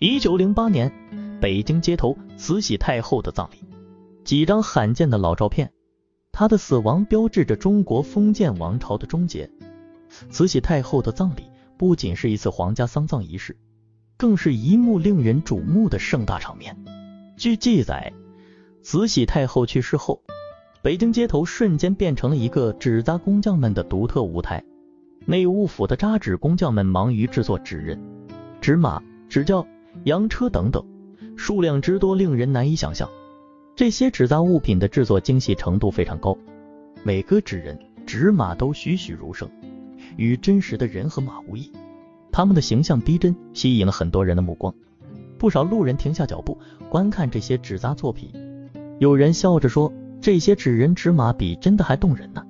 一九零八年，北京街头慈禧太后的葬礼，几张罕见的老照片，她的死亡标志着中国封建王朝的终结。慈禧太后的葬礼不仅是一次皇家丧葬仪式，更是一幕令人瞩目的盛大场面。据记载，慈禧太后去世后，北京街头瞬间变成了一个纸扎工匠们的独特舞台。内务府的扎纸工匠们忙于制作纸人、纸马、纸轿。洋车等等，数量之多令人难以想象。这些纸扎物品的制作精细程度非常高，每个纸人、纸马都栩栩如生，与真实的人和马无异。他们的形象逼真，吸引了很多人的目光。不少路人停下脚步观看这些纸扎作品，有人笑着说：“这些纸人、纸马比真的还动人呢。”